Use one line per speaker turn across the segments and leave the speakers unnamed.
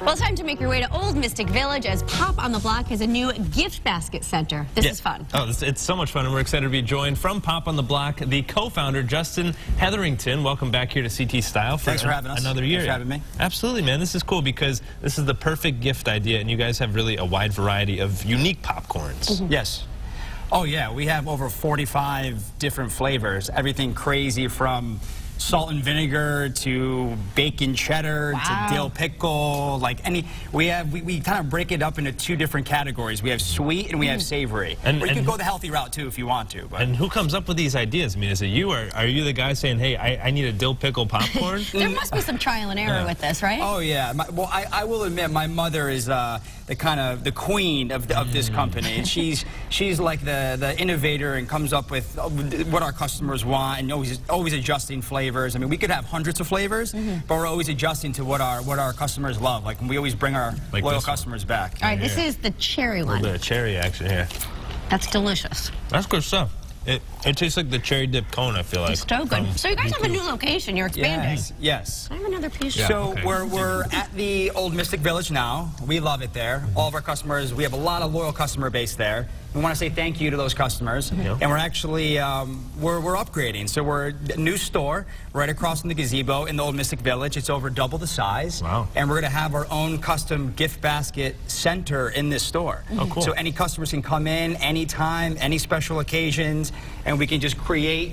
Well, it's time to make your way to Old Mystic Village as Pop on the Block has a new gift basket center. This
Yeah.
is fun.
Oh, it's, it's so much fun, and we're excited to be joined from Pop on the Block, the co-founder, Justin Hetherington. Welcome back here to CT Style for,
Thanks for having us.
another year.
Thanks for having me.
Absolutely, man. This is cool because this is the perfect gift idea, and you guys have really a wide variety of unique popcorns. Mm-hmm.
Yes. Oh, yeah. We have over 45 different flavors. Everything crazy from salt and vinegar to bacon cheddar
Wow.
to dill pickle. Like any, we have, we, we kind of break it up into two different categories. We have sweet and we have savory.
And-
or you
and-
can go the healthy route too if you want to. But
And who comes up with these ideas? I mean, is it you, or are you the guy saying, "Hey, I, I need a dill pickle popcorn"?
There must be some trial and error
Yeah.
with this, right?
Oh yeah. My, well, I, I will admit my mother is uh, the kind of the queen of, of this company, and she's she's like the the innovator and comes up with uh, what our customers want and always always adjusting flavors. I mean, we could have hundreds of flavors, mm-hmm. but we're always adjusting to what our what our customers love. Like we always bring our
Like
loyal
this one.
customers back.
All right, this is the cherry
a little bit
one.
of cherry action here.
That's delicious.
That's good stuff. It, it tastes like the cherry dip cone. I feel like.
It's so good. So you guys have a new location. You're expanding.
Yes. Yes.
I have another piece.
Yeah.
So
okay.
we're, we're at the old Mystic Village now. We love it there. All of our customers, we have a lot of loyal customer base there. We want to say thank you to those customers.
Yeah.
And we're actually, um, we're, we're upgrading. So we're a new store right across from the gazebo in the old Mystic Village. It's over double the size.
Wow.
And we're going to have our own custom gift basket center in this store.
Oh, cool.
So any customers can come in anytime, any special occasions, and we can just create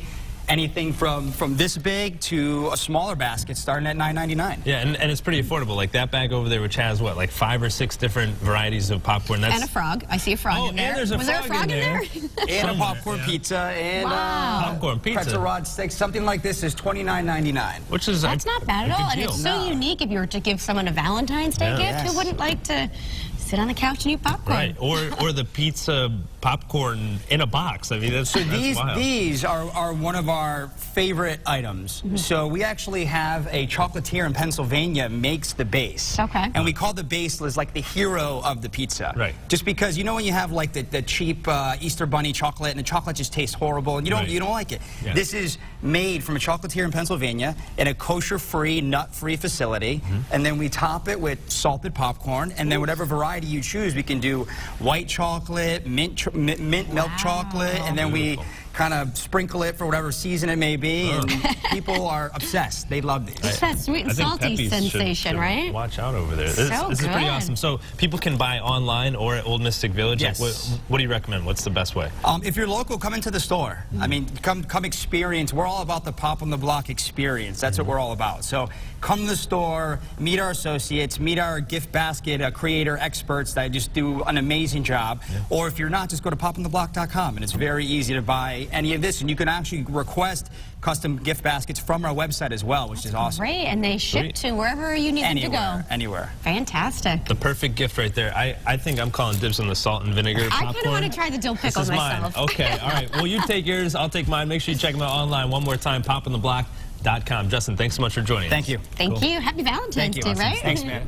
anything from, from this big to a smaller basket starting at $9.99.
Yeah, and, and it's pretty affordable. Like that bag over there, which has what, like five or six different varieties of popcorn. That's
And a frog. I see a frog
Oh,
in there.
and there's a
Was there a
frog
frog
in
in there?
and a popcorn
yeah.
pizza and
Wow.
uh,
Popcorn pizza.
pretzel rod steak. Something like this is twenty nine ninety nine.
which is
That's
a-
not bad at all. And
deal.
it's so
No.
unique if you were to give someone a Valentine's Day
Yeah.
gift.
Yes.
Who wouldn't like to sit on the couch and eat popcorn?
Right, or or the pizza popcorn in a box. I mean, that's,
So
that's
these
wild.
these are, are one of our favorite items.
Mm-hmm.
So we actually have a chocolatier in Pennsylvania makes the base.
Okay.
And we call the base is like the hero of the pizza.
Right.
Just because you know when you have like the, the cheap uh, Easter bunny chocolate and the chocolate just tastes horrible and you don't
Right.
you don't like it.
Yeah.
This is made from a chocolatier in Pennsylvania in a kosher-free, nut-free facility,
Mm-hmm.
and then we top it with salted popcorn, and then whatever variety you choose, we can do white chocolate, mint, ch- mint, milk
Wow.
chocolate, and then we
Beautiful.
Kind of sprinkle it for whatever season it may be, and people are obsessed. They love these.
It's that sweet and
I think
salty
Pepe's should-
sensation,
should
right?
Watch out over there. This,
So
this is pretty
good.
awesome. So people can buy online or at Old Mystic Village. Like,
Yes.
what, what do you recommend? What's the best way?
Um, if you're local, come into the store. I mean, come come experience. We're all about the pop on the block experience. That's what we're all about. So come to the store, meet our associates, meet our gift basket uh, creator experts that just do an amazing job. Or if you're not, just go to popontheblock.com and it's very easy to buy any of this. And you can actually request custom gift baskets from our website as well, which is awesome.
Great, and they ship
Sweet.
to wherever you need them to go.
anywhere.
Fantastic.
The perfect gift right there. I, I think I'm calling dibs on the salt and vinegar
I
popcorn.
kind of want to try the dill
This
pickle
is mine.
myself.
Okay, all right. Well, you take yours. I'll take mine. Make sure you check them out online one more time, popontheblock.com. Justin, thanks so much for joining us.
Thank you.
Thank
Cool.
you. Happy Valentine's
Thank you.
Day,
Awesome.
right?
Thanks, man.